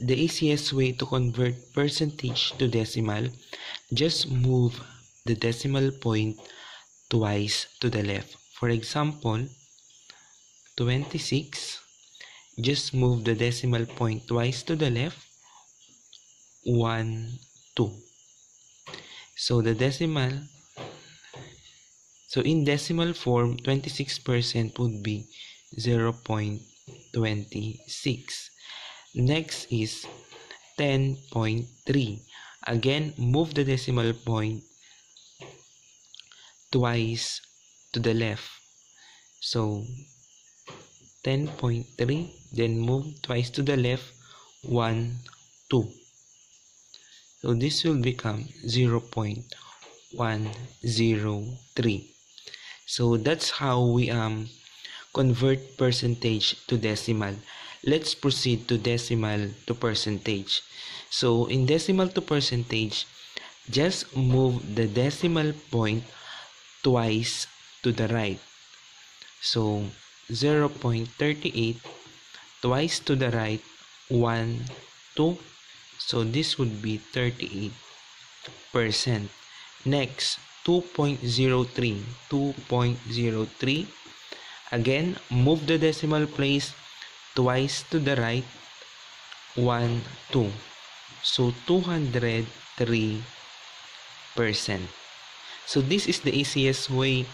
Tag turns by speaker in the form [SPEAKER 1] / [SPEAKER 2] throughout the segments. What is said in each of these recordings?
[SPEAKER 1] the easiest way to convert percentage to decimal, just move the decimal point twice to the left. For example, 26, just move the decimal point twice to the left, 1, 2. So the decimal, so in decimal form, 26% would be 0 0.26. Next is 10.3. Again, move the decimal point twice to the left. So 10.3, then move twice to the left, 1, 2. So this will become 0 0.103. So that's how we um convert percentage to decimal. Let's proceed to decimal to percentage. So in decimal to percentage, just move the decimal point twice to the right. So 0.38 twice to the right 1 2 so this would be 38 percent next 2.03 2.03 Again, move the decimal place twice to the right. 1, 2. So, 203%. So, this is the easiest way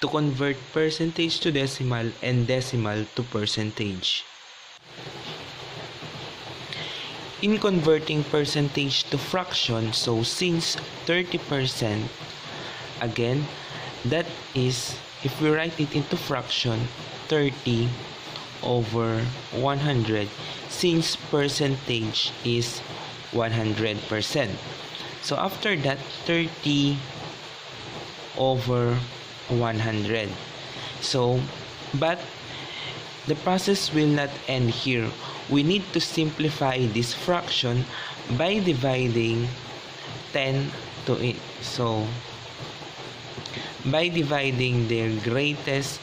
[SPEAKER 1] to convert percentage to decimal and decimal to percentage. In converting percentage to fraction, so since 30%, again, that is if we write it into fraction 30 over 100 since percentage is 100% so after that 30 over 100 so but the process will not end here. We need to simplify this fraction by dividing 10 to it. So by dividing their greatest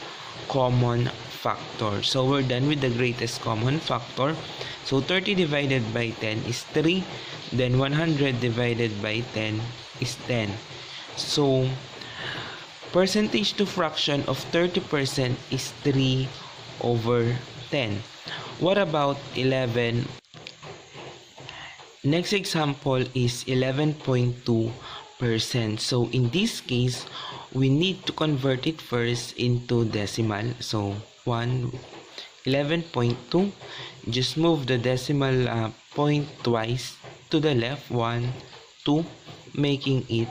[SPEAKER 1] common factor. So we're done with the greatest common factor. So 30 divided by 10 is 3. Then 100 divided by 10 is 10. So percentage to fraction of 30% is 3 over 10. What about 11? Next example is 11.2%. So in this case, we need to convert it first into decimal so 1 11.2 just move the decimal uh, point twice to the left 1 2 making it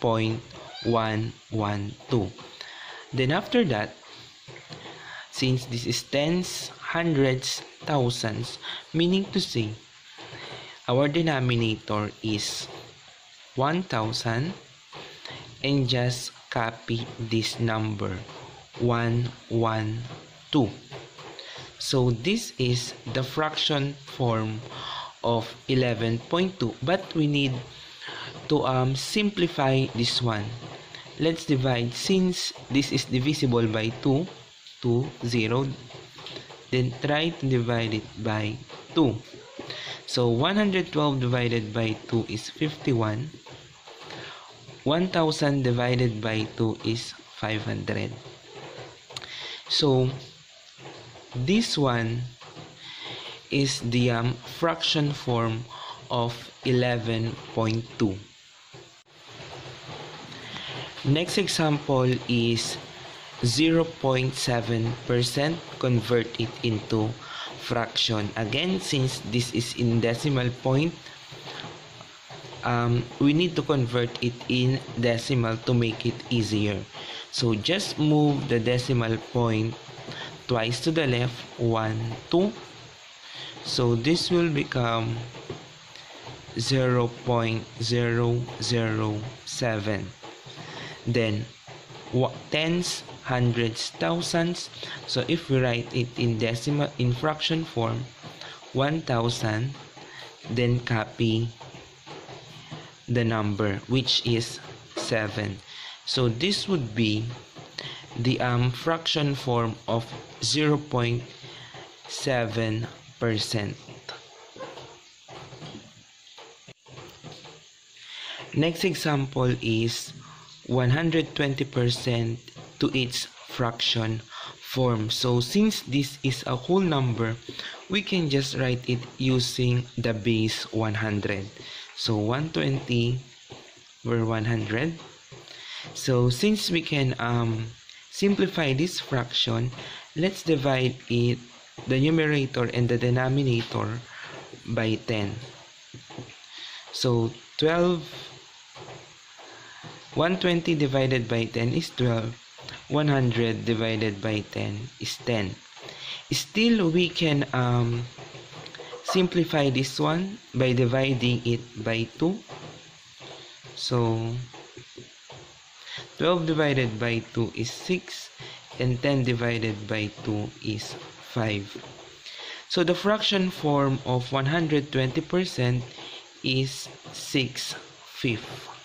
[SPEAKER 1] 0.112 then after that since this is tens hundreds thousands meaning to say our denominator is 1000 and just copy this number 112 so this is the fraction form of 11.2 but we need to um, simplify this one. Let's divide since this is divisible by 2 2 0 then try to divide it by 2 so 112 divided by 2 is 51 1000 divided by 2 is 500 so this one is the um, fraction form of 11.2 next example is 0.7% convert it into fraction. Again since this is in decimal point um, we need to convert it in decimal to make it easier. So just move the decimal point twice to the left 1 2 so this will become 0 0.007 then what tens hundreds thousands. So if we write it in decimal in fraction form 1000 then copy the number which is 7 so this would be the um, fraction form of 0.7%. Next example is 120% to its fraction form. So since this is a whole number, we can just write it using the base 100. So 120 over 100. So since we can um, simplify this fraction, let's divide it, the numerator and the denominator by 10. So 12, 120 divided by 10 is 12. 100 divided by 10 is 10. Still, we can um, simplify this one by dividing it by 2. So, 12 divided by 2 is 6 and 10 divided by 2 is 5. So the fraction form of 120% is 6 fifths.